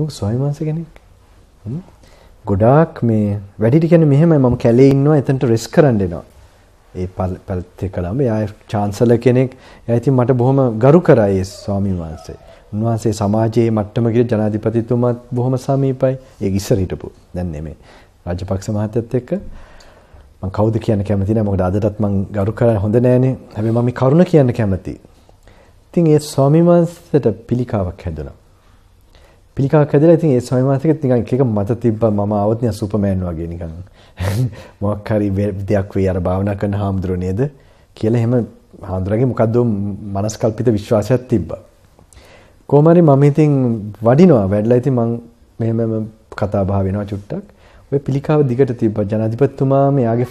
කිව්ව ස්වාමීන් වහන්සේ කෙනෙක්. ගොඩාක් මේ වැඩිට කියන්නේ මෙහෙමයි මම කැලේ ඉන්නවා එතනට රෙස් කරන්න එනවා. ඒ පැත්තේ කළාම එයා චාන්සලර් කෙනෙක්. එයා ඉතින් මට බොහොම ගරු කරා ඒ ස්වාමීන් වහන්සේ. උන්වහන්සේ සමාජයේ මට්ටම ගිහ ජනාධිපතිතුමාත් බොහොම සමීපයි. ඒක ඉස්සර හිටපු. දැන් නෙමෙයි. රාජපක්ෂ මහත්තයත් එක්ක මම කවුද කියන්න කැමති නෑ. මොකද අදටත් මම ගරු කරන්න හොඳ නෑනේ. හැබැයි මම කරුණ කියන්න කැමතියි. ඉතින් ඒ ස්වාමීන් වහන්සේට පිළිකාවක් හැදුණා. පිළිකාවක් හැදලා ඉතින් ඒ ස්වාමීන් වහන්සේගෙත් නිකන් එක එක මත තිබ්බා මම ආවොත් නිකන් සුපර්මෑන් වගේ නිකන් මොකක් හරි දෙයක් වෙයි අර භාවනා කරන හාමුදුරුවෝ නේද කියලා එහෙම හාමුදුරගේ මොකද්ද මනස්කල්පිත විශ්වාසයක් තිබ්බා. කොහොම හරි මම ඉතින් වඩිනවා වැඩලා ඉතින් මම මෙහෙම කතා බහ වෙනවා චුට්ටක්. ඔය පිළිකාව දිගට තිබ්බා ජනාධිපතිතුමා මෙයාගේ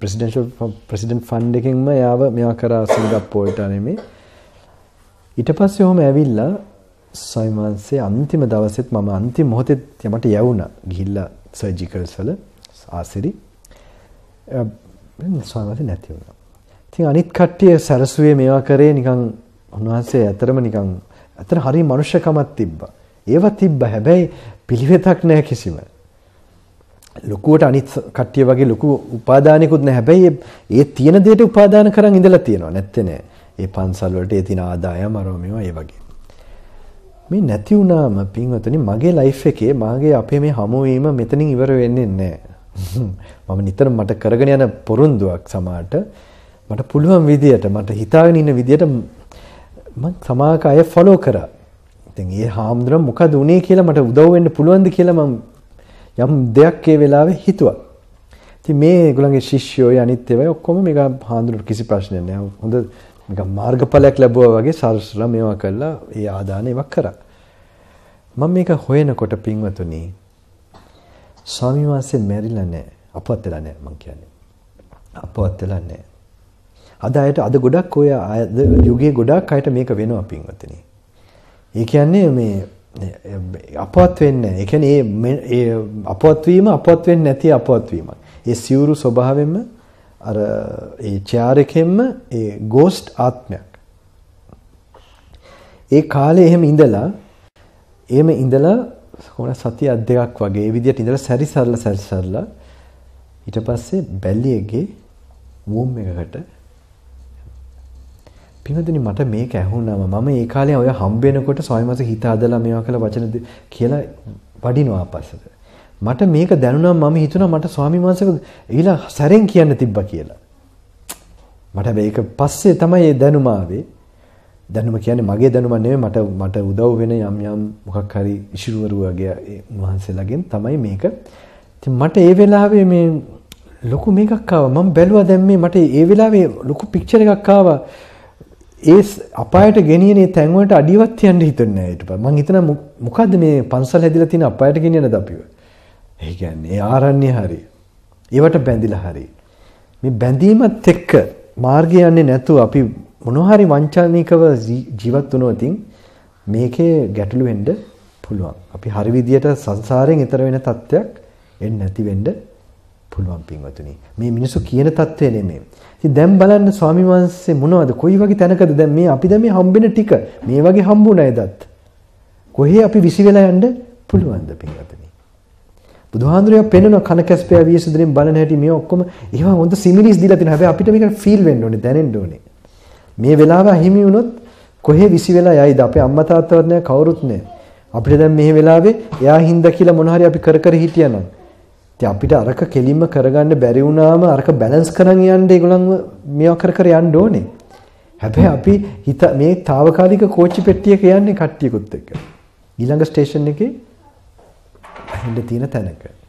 ප්‍රෙසිඩෙන්ෂල් ප්‍රෙසිඩන්ට් ෆන්ඩ් එකෙන්ම එයාව මෙයා කරා සිංගප්පූරුවට නෙමෙයි. ඊට පස්සේ ඔහම ඇවිල්ලා සයිමන්සේ අන්තිම දවසෙත් මම අන්තිම මොහොතේ මට යවුණා ගිහිල්ලා සර්ජිකල්ස් වල ආසිරි ස්වාමීන් නැති වුණා. ඉතින් අනිත් කට්ටිය සරසුවේ මේවා කරේ නිකන් උන්වහන්සේ ඇතරම නිකන් ඇතර හරි මනුෂ්‍යකමක් තිබ්බා. ඒව තිබ්බ හැබැයි පිළිවෙතක් නැහැ කිසිම. ලොකුවට අනිත් කට්ටිය වගේ ලොකු උපාදානයකුත් නැහැ. හැබැයි ඒ තියෙන දෙයට උපාදාන කරන් ඉඳලා තියෙනවා. නැත්තේ නෑ. ඒ පන්සල් වලට ඒ තියෙන ආදායම අරව මේවා ඒ වගේ. මේ නැති වුණාම පින්වතුනි මගේ ලයිෆ් එකේ මාගේ අපේ මේ හමුවීම මෙතනින් ඉවර වෙන්නේ නැහැ. මම නිතර මට කරගෙන යන පොරොන්දුවක් සමාට මට පුළුවන් විදියට මට හිතාගෙන ඉන්න විදියට මම සමාක අය ෆලෝ කරා. ඉතින් ඒ හාමුදුරන් මොකද උනේ කියලා මට උදව් වෙන්න පුළුවන්ද කියලා මම යම් දෙයක් ඒ වෙලාවේ හිතුවා. ඉතින් මේ ඒගොල්ලන්ගේ ශිෂ්‍යයෝයි අනිත් ඒවායි ඔක්කොම මේක හාමුදුරුවෝ කිසි ප්‍රශ්නයක් නෑ. හොඳ නිකන් මාර්ගඵලයක් ලැබුවා වගේ සරසලා මේවා කළා ඒ ආදාන ඒවා කරා. මම මේක හොයනකොට පින්වතුනි ස්වාමීන් වහන්සේ මැරිලා නැහැ. අපවත් වෙලා නැහැ මං කියන්නේ. අපවත් වෙලා නැහැ. අද අයට අද ගොඩක් ඔය අද යුගයේ ගොඩක් අයට මේක වෙනවා පින්වතුනි. ඒ කියන්නේ මේ අපවත් වෙන්නේ ඒ කියන්නේ ඒ අපවත් වීම අපවත් වෙන්නේ නැති අපවත් වීමක්. ඒ සිවුරු ස්වභාවයෙන්ම අර ඒ චයාර එකෙන්ම ඒ ගෝස්ට් ආත්මයක්. ඒ කාලේ එහෙම ඉඳලා එහෙම ඉඳලා කොහොමද සතිය දෙකක් වගේ ඒ විදිහට ඉඳලා සැරිසරලා සැරිසරලා ඊට පස්සේ බැල්ලියගේ වූම් එකකට පින්වතුනි මට මේක ඇහුණාම මම ඒ කාලේ ඔය හම්බ වෙනකොට ස්වාමීන් හිත හදලා මේවා කළ වචන කියලා වඩිනවා පස්සට. මට මේක දැනුණා මම හිතුණා මට ස්වාමීන් වහන්සේ ඊළඟ සැරෙන් කියන්න තිබ්බා කියලා. මට මේක පස්සේ තමයි ඒ දැනුම ආවේ. දැනුම කියන්නේ මගේ දැනුම නෙමෙයි මට මට උදව් වෙන යම් යම් මොකක් හරි ඉශිරුවරු වගේ උන්වහන්සේලාගෙන් තමයි මේක. ඉතින් මට ඒ වෙලාවේ මේ ලොකු මේකක් ආවා. මම බැලුවා දැන් මේ මට ඒ වෙලාවේ ලොකු පික්චර් එකක් ආවා. ඒ අපායට ගෙනියන ඒ තැන් වලට අඩියවත් තියන්න හිතුන්නේ නැහැ ඊට පස්සේ. මං හිතනවා මොකද්ද මේ පන්සල් හැදිලා තියෙන අපායට ගෙනියනද අපිව? ඒ කියන්නේ ආරණ්‍ය හරි. ඒවට බැඳිලා හරි. මේ බැඳීමත් එක්ක මාර්ගය යන්නේ නැතුව අපි මොනවා හරි වංචනිකව ජීවත් වුණොත් මේකේ ගැටලු වෙන්න පුළුවන්. අපි හරි විදියට සංසාරයෙන් ඈතර වෙන තත්ත්වයක් එන්නේ නැති වෙන්න පුළුවන් පින්වතුනි. මේ මිනිස්සු කියන தත්ත්වය නෙමෙයි. ඉතින් දැන් බලන්න ස්වාමි වහන්සේ මොනවද? කොයි වගේ තැනකද දැන් මේ අපි දැන් මේ හම්බෙන ටික මේ වගේ හම්බුණා එදත්. කොහේ අපි විසි වෙලා යන්න පුළුවන්ද පින්වතුනි? බුදුහාඳුරියා පෙන්වන කන කැස්පය වියසුදුරින් බලන හැටි මේ ඔක්කොම ඒවා හොඳ සිමිලිස් දීලා තියෙනවා. හැබැයි අපිට මේක ෆීල් වෙන්න ඕනේ, දැනෙන්න ඕනේ. මේ වෙලාව අහිමි වුණොත් කොහේ විසි වෙලා යයිද? අපේ අම්මා තාත්තවත් නෑ කවුරුත් නෑ. අපිට දැන් මේ වෙලාවේ එයා හින්දා කියලා මොන හරි අපි කර කර හිටියනම් ඉතින් අපිට අරක කෙලින්ම කරගන්න බැරි වුණාම අරක බැලන්ස් කරන් යන්න ඒගොල්ලන්ව මේවා කර කර යන්න ඕනේ. හැබැයි අපි හිත මේ తాවකාලික කෝච්චි පෙට්ටියක යන්නේ කට්ටියකුත් එක්ක. ඊළඟ ස්ටේෂන් එකේ හින්ද තියෙන තැනක.